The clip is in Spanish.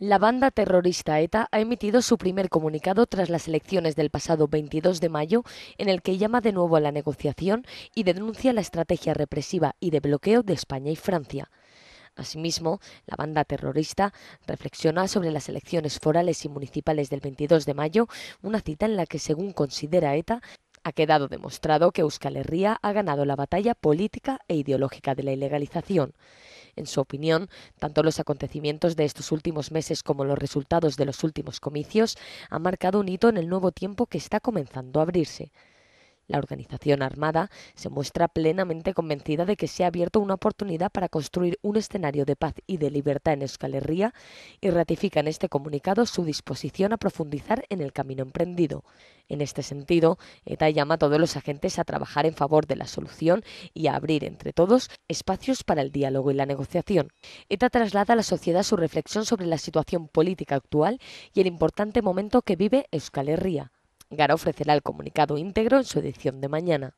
La banda terrorista ETA ha emitido su primer comunicado tras las elecciones del pasado 22 de mayo, en el que llama de nuevo a la negociación y denuncia la estrategia represiva y de bloqueo de España y Francia. Asimismo, la banda terrorista reflexiona sobre las elecciones forales y municipales del 22 de mayo, una cita en la que, según considera ETA, ha quedado demostrado que Euskal Herria ha ganado la batalla política e ideológica de la ilegalización. En su opinión, tanto los acontecimientos de estos últimos meses como los resultados de los últimos comicios han marcado un hito en el nuevo tiempo que está comenzando a abrirse. La organización armada se muestra plenamente convencida de que se ha abierto una oportunidad para construir un escenario de paz y de libertad en Euskal Herria y ratifica en este comunicado su disposición a profundizar en el camino emprendido. En este sentido, ETA llama a todos los agentes a trabajar en favor de la solución y a abrir entre todos espacios para el diálogo y la negociación. ETA traslada a la sociedad su reflexión sobre la situación política actual y el importante momento que vive Euskal Herria. Gara ofrecerá el comunicado íntegro en su edición de mañana.